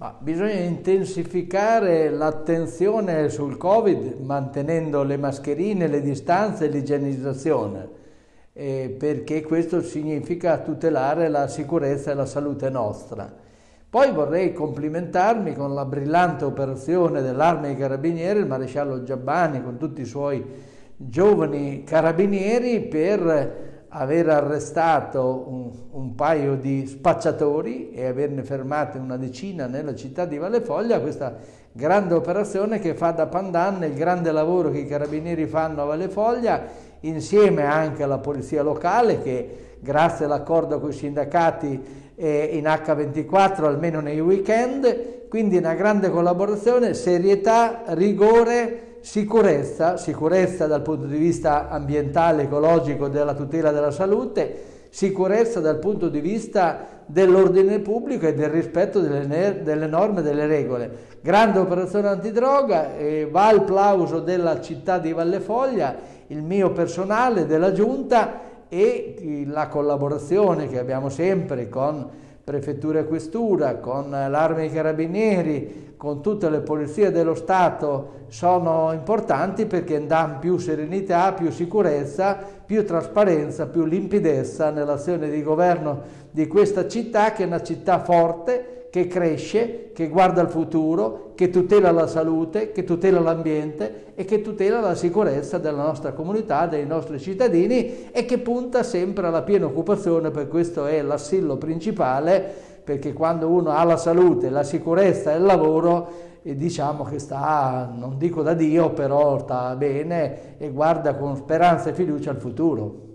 Ma bisogna intensificare l'attenzione sul Covid mantenendo le mascherine, le distanze e l'igienizzazione, eh, perché questo significa tutelare la sicurezza e la salute nostra. Poi vorrei complimentarmi con la brillante operazione dell'Arma dei Carabinieri, il maresciallo Giabbani con tutti i suoi giovani carabinieri per aver arrestato un, un, paio di spacciatori e averne fermate una decina nella città di Vallefoglia, questa grande operazione che fa da pandan il grande lavoro che i carabinieri fanno a Vallefoglia, insieme anche alla polizia locale che grazie all'accordo con i sindacati è in H24 almeno nei weekend, quindi una grande collaborazione, serietà, rigore, sicurezza, sicurezza dal punto di vista ambientale, ecologico, della tutela della salute, sicurezza dal punto di vista dell'ordine pubblico e del rispetto delle, delle norme delle regole. Grande operazione antidroga, eh, va il plauso della città di Vallefoglia, il mio personale, della giunta e la collaborazione che abbiamo sempre con prefettura e questura, con l'arma dei carabinieri, con tutte le polizie dello Stato sono importanti perché danno più serenità, più sicurezza, più trasparenza, più limpidezza nell'azione di governo di questa città che è una città forte, che cresce, che guarda al futuro, che tutela la salute, che tutela l'ambiente e che tutela la sicurezza della nostra comunità, dei nostri cittadini e che punta sempre alla piena occupazione, per questo è l'assillo principale, perché quando uno ha la salute, la sicurezza e il lavoro, e diciamo che sta, non dico da Dio, però sta bene e guarda con speranza e fiducia al futuro.